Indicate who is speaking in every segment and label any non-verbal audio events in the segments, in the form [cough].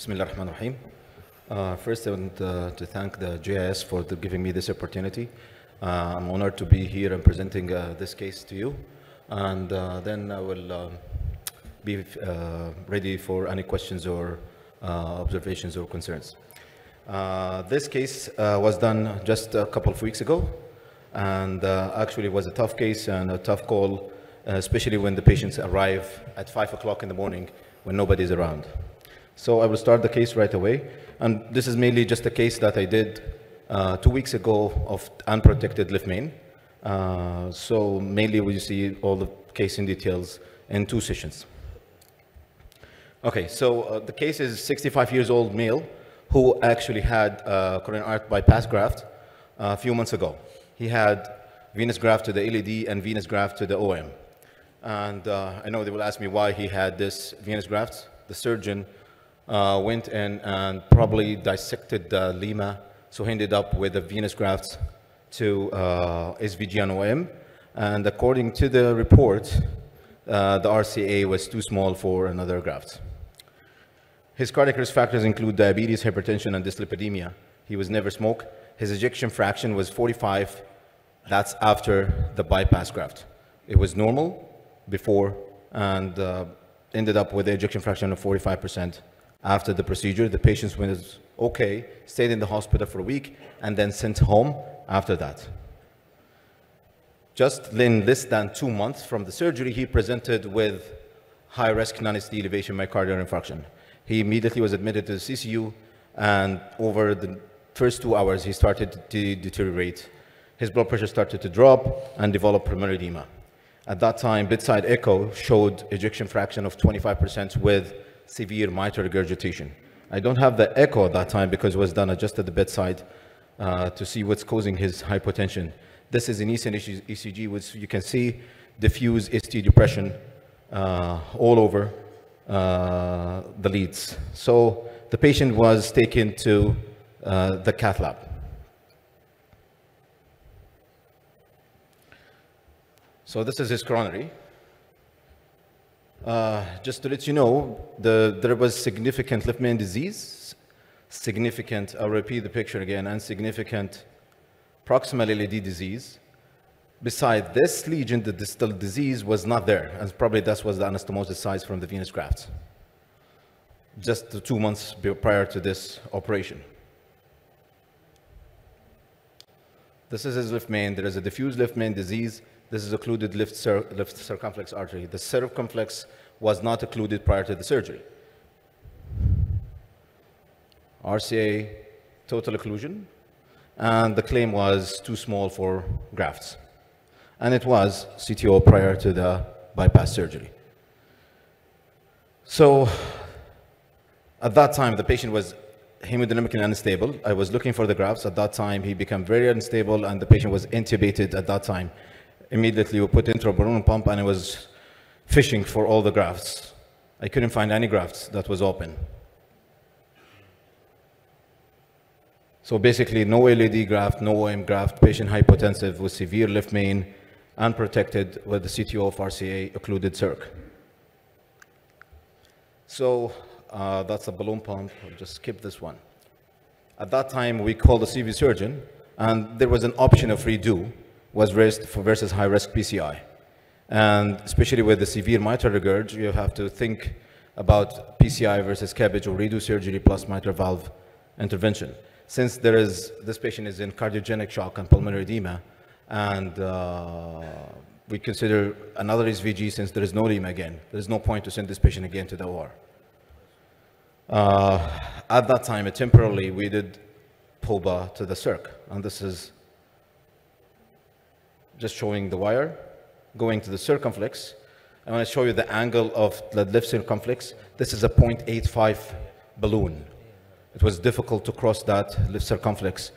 Speaker 1: Bismillah ar-Rahman ar-Rahim. Uh, first, I want uh, to thank the GIS for the, giving me this opportunity. Uh, I'm honored to be here and presenting uh, this case to you. And uh, then I will um, be uh, ready for any questions or observations or concerns. This case was done just a couple of weeks ago. And actually was a tough case and a tough call, especially when the patients arrive at 5 o'clock in the morning when nobody's around. So I will start the case right away. And this is mainly just a case that I did uh, two weeks ago of unprotected left main. Uh, so mainly we see all the case in details in two sessions. Okay, so uh, the case is 65 years old male who actually had uh, coronary artery bypass graft uh, a few months ago. He had venous graft to the LAD and venous graft to the OM. And uh, I know they will ask me why he had this venous graft. The surgeon uh, went in and probably dissected the LIMA, so he ended up with a venous graft to uh, SVG and OM. And according to the report, uh, the RCA was too small for another graft. His cardiac risk factors include diabetes, hypertension, and dyslipidemia. He was never smoked. His ejection fraction was 45. That's after the bypass graft. It was normal before and uh, ended up with the ejection fraction of 45% after the procedure. The patient was okay, stayed in the hospital for a week, and then sent home after that. Just in less than two months from the surgery, he presented with high-risk non-ST elevation myocardial infarction. He immediately was admitted to the CCU, and over the first two hours, he started to deteriorate. His blood pressure started to drop and develop pulmonary edema. At that time, bedside echo showed ejection fraction of 25% with severe mitral regurgitation. I don't have the echo at that time because it was done just at the bedside uh, to see what's causing his hypotension. This is an ECG, ECG which you can see diffuse ST depression uh, all over uh, the leads. So the patient was taken to uh, the cath lab. So this is his coronary. Uh, just to let you know, the, there was significant left main disease, significant, I'll repeat the picture again, and significant proximal LAD disease. Beside this lesion, the distal disease was not there, and probably that was the anastomosis size from the venous grafts, just two months prior to this operation. This is his left main. There is a diffuse left main disease. This is occluded left, cir left circumflex artery. The circumflex was not occluded prior to the surgery. RCA, total occlusion, and the claim was too small for grafts. And it was CTO prior to the bypass surgery. So at that time, the patient was hemodynamically unstable. I was looking for the grafts. At that time, he became very unstable, and the patient was intubated at that time. Immediately, we put intraballoon pump, and I was fishing for all the grafts. I couldn't find any grafts that was open. So basically, no LAD graft, no OM graft, patient hypotensive with severe left main, unprotected with the CTO of RCA occluded circ. So uh, that's a balloon pump. I'll just skip this one. At that time, we called the CV surgeon, and there was an option of redo, was raised for versus high-risk PCI. And especially with the severe mitral regurg, you have to think about PCI versus CABG or redo surgery plus mitral valve intervention. Since there is, this patient is in cardiogenic shock and pulmonary edema, and uh, we consider another SVG since there is no edema again. There's no point to send this patient again to the OR. Uh, at that time, temporarily, we did POBA to the circ, and this is just showing the wire going to the circumflex. I want to show you the angle of the left circumflex. This is a 0.85 balloon. It was difficult to cross that left circumflex.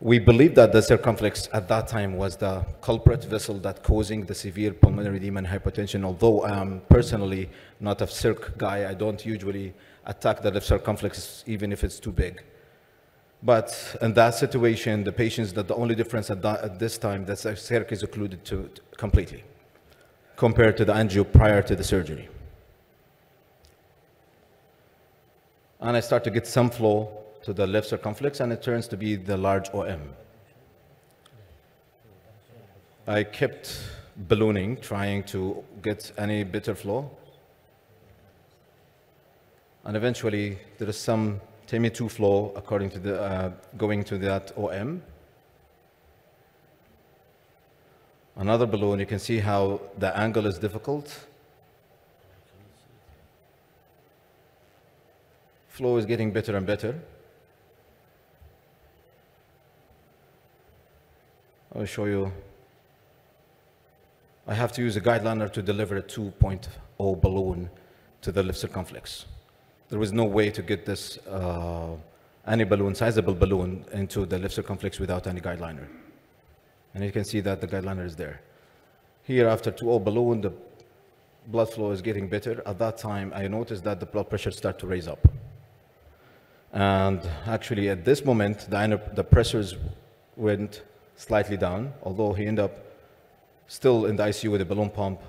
Speaker 1: We believe that the circumflex at that time was the culprit vessel that causing the severe pulmonary edema and hypertension. Although I'm personally not a circ guy, I don't usually attack the left circumflex even if it's too big. But in that situation, the patients that the only difference at, that, at this time that circ is occluded to, to completely compared to the angio prior to the surgery. And I start to get some flow to the left circumflex, and it turns to be the large OM. I kept ballooning, trying to get any bitter flow. And eventually, there is some TIMI 2 flow according to the, uh, going to that OM. Another balloon, you can see how the angle is difficult. Flow is getting better and better. I'll show you. I have to use a guide liner to deliver a 2.0 balloon to the left circumflex. There was no way to get this, uh, any balloon, sizable balloon, into the left circumflex without any guide liner. And you can see that the guide liner is there. Here, after 2.0 balloon, the blood flow is getting better. At that time, I noticed that the blood pressure started to raise up. And actually, at this moment, the, the pressures went slightly down, although he ended up still in the ICU with a balloon pump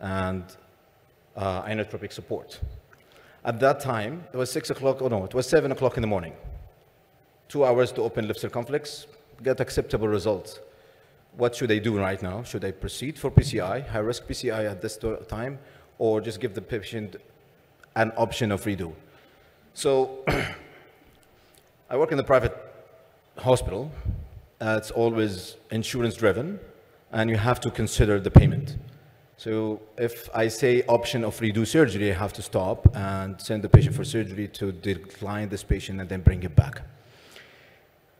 Speaker 1: and uh, inotropic support. At that time, it was 6 o'clock, oh no, it was 7 o'clock in the morning. Two hours to open left circumflex, get acceptable results. What should I do right now? Should I proceed for PCI, high-risk PCI at this time, or just give the patient an option of redo? So [clears throat] I work in the private hospital. Uh, it's always insurance driven, and you have to consider the payment. So if I say option of redo surgery, I have to stop and send the patient for surgery to decline this patient and then bring it back.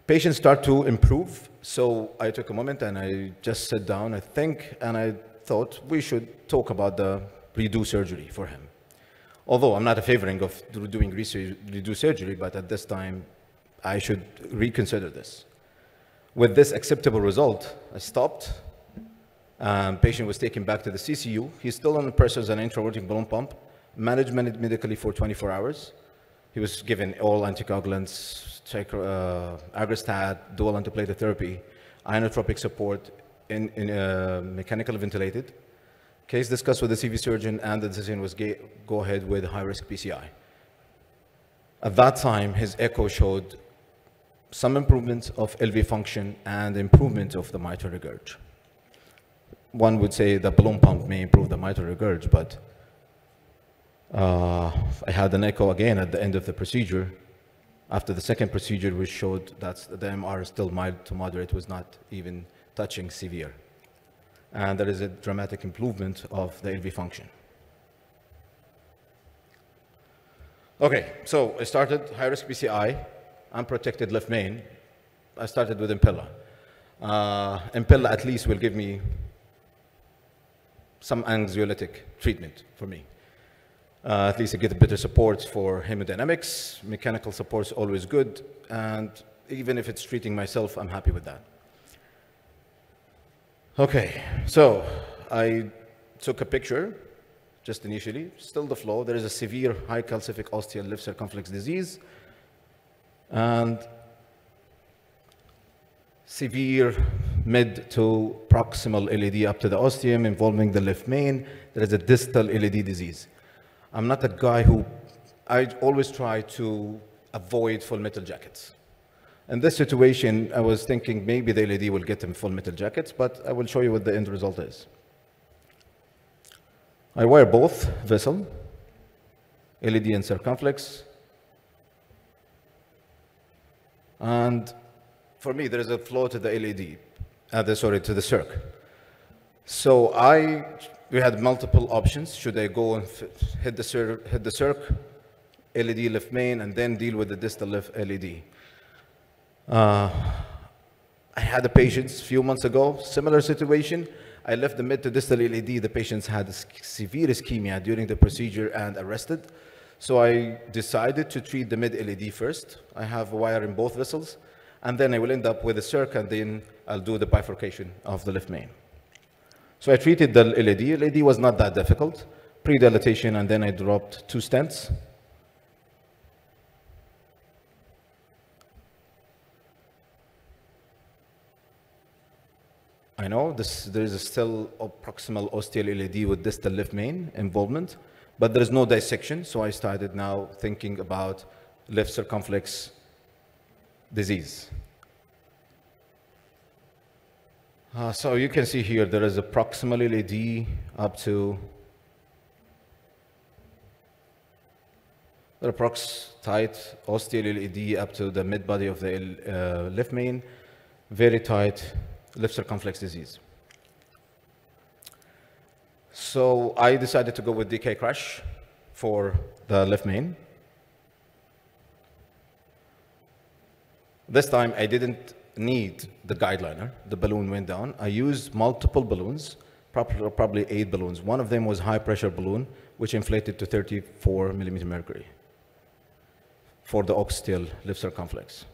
Speaker 1: Patients start to improve, so I took a moment and I just sat down, I think, and I thought we should talk about the redo surgery for him. Although I'm not a favoring of doing redo surgery, but at this time, I should reconsider this. With this acceptable result, I stopped, um, patient was taken back to the CCU. He's still on pressures and intra-aortic balloon pump, managed medically for 24 hours. He was given all anticoagulants, uh, aggrastat, dual antiplatelet therapy, inotropic support, in, in uh, ventilated. Case discussed with the CV surgeon and the decision was go ahead with high-risk PCI. At that time, his echo showed some improvement of LV function and improvement of the mitral regurg one would say the balloon pump may improve the mitral regurg, but uh, I had an echo again at the end of the procedure. After the second procedure, which showed that the MR is still mild to moderate, was not even touching severe. And there is a dramatic improvement of the LV function. Okay, so I started high-risk PCI, unprotected left main. I started with Impella. Uh, Impella at least will give me some anxiolytic treatment for me. Uh, at least I get a better support for hemodynamics. Mechanical support is always good. And even if it's treating myself, I'm happy with that. Okay, so I took a picture just initially, still the flow. There is a severe high calcific ostial left circumflex disease. And severe mid to proximal LAD up to the ostium involving the left main. There is a distal LAD disease. I'm not a guy who, I always try to avoid full metal jackets. In this situation, I was thinking maybe the LAD will get him full metal jackets, but I will show you what the end result is. I wear both vessel, LAD and circumflex, and for me, there is a flow to the LAD, uh, the, sorry, to the circ. So I, we had multiple options. Should I go and hit the, hit the circ, LAD left main, and then deal with the distal left LAD? Uh, I had a patient a few months ago, similar situation. I left the mid to distal LAD. The patients had severe ischemia during the procedure and arrested. So I decided to treat the mid LAD first. I have a wire in both vessels and then I will end up with a circ, and then I'll do the bifurcation of the left main. So I treated the LAD. LAD was not that difficult. Pre-dilatation, and then I dropped two stents. I know this, there is a still a proximal ostial LAD with distal left main involvement, But there is no dissection, so I started now thinking about left circumflex disease. Uh, so you can see here there is approximately LAD up to the prox tight ostial LAD up to the mid body of the uh, left main, very tight left circumflex disease. So I decided to go with DK crush for the left main. This time I didn't need the guide liner. The balloon went down. I used multiple balloons, probably eight balloons. One of them was high pressure balloon, which inflated to 34 millimeter mercury for the ostial left circumflex.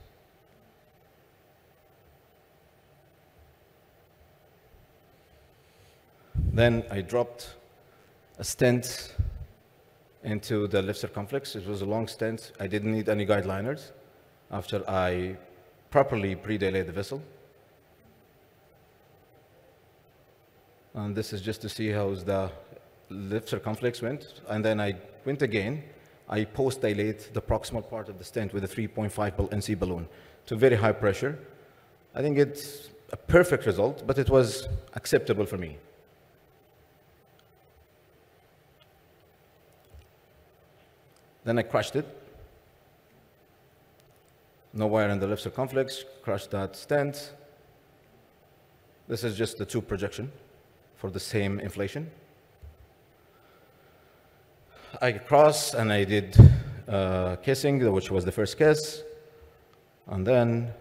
Speaker 1: Then I dropped a stent into the left circumflex. It was a long stent. I didn't need any guide liners after I properly pre-dilate the vessel. And this is just to see how the left circumflex went. And then I went again. I post-dilate the proximal part of the stent with a 3.5 NC balloon to very high pressure. I think it's a perfect result, but it was acceptable for me. Then I crushed it no wire in the left circumflex, crush that stent. This is just the tube projection for the same inflation. I cross and I did uh, kissing, which was the first kiss. And then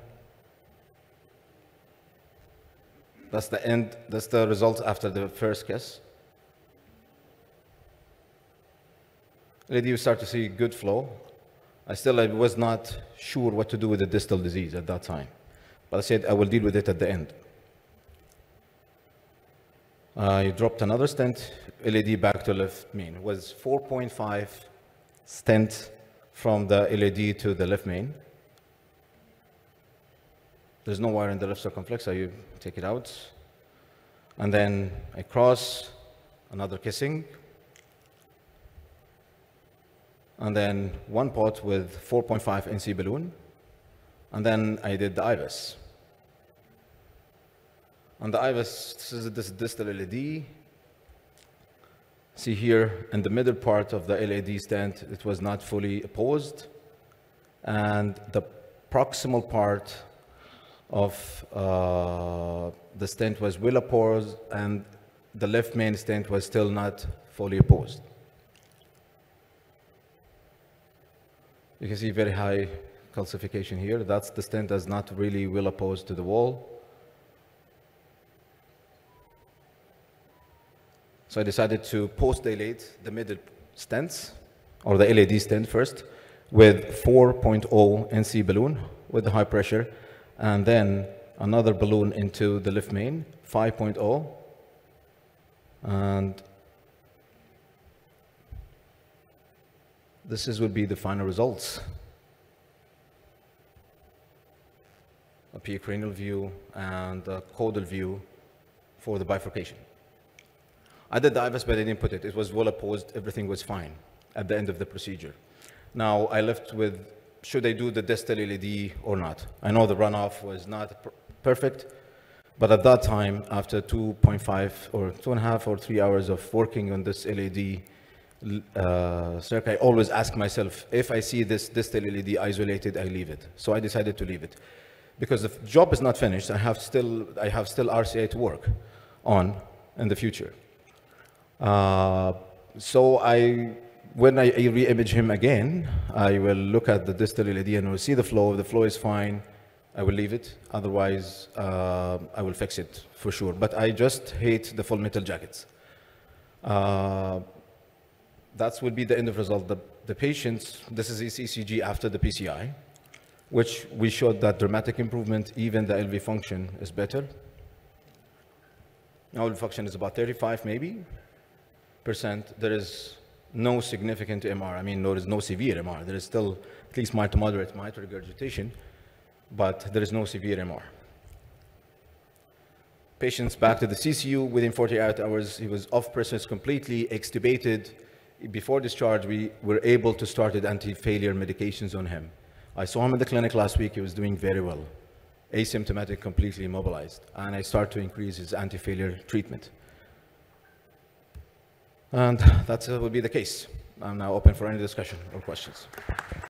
Speaker 1: that's the end, that's the result after the first kiss. Lady, you start to see good flow. I still I was not sure what to do with the distal disease at that time. But I said I will deal with it at the end. I dropped another stent, LAD back to left main. It was 4.5 stent from the LAD to the left main. There's no wire in the left circumflex, so you take it out. And then I cross, another kissing, and then one pot with 4.5 NC balloon, and then I did the IVUS. On the IVUS, this is this distal LAD. See here in the middle part of the LAD stent, it was not fully apposed, and the proximal part of uh, the stent was well apposed, and the left main stent was still not fully apposed. You can see very high calcification here. That's the stent that's not really well apposed to the wall. So I decided to post-dilate the middle stents, or the LAD stent first, with 4.0 NC balloon with the high pressure, and then another balloon into the left main, 5.0, and This is, would be the final results. A cranial view and a caudal view for the bifurcation. I did the IVUS, but I didn't put it. It was well apposed. Everything was fine at the end of the procedure. Now, I left with, should I do the distal LAD or not? I know the runoff was not perfect, but at that time, after 2.5 or two and a half or three hours of working on this LAD, uh, I always ask myself, if I see this distal LAD isolated, I leave it. So I decided to leave it. Because the job is not finished, I have still, I have still RCA to work on in the future. Uh, so I, when I re-image him again, I will look at the distal LAD and will see the flow. If the flow is fine, I will leave it. Otherwise, uh, I will fix it for sure. But I just hate the full metal jackets. Uh, that would be the end of result. The, the patients, this is ECG after the PCI, which we showed that dramatic improvement, even the LV function is better. Now LV function is about 35 maybe percent. There is no significant MR. I mean, there is no severe MR. There is still at least mild to moderate mitral regurgitation, but there is no severe MR. Patients back to the CCU within 48 hours. He was off presence completely, extubated, before discharge, we were able to start anti-failure medications on him. I saw him in the clinic last week. He was doing very well, asymptomatic, completely immobilized. And I started to increase his anti-failure treatment. And that will be the case. I'm now open for any discussion or questions.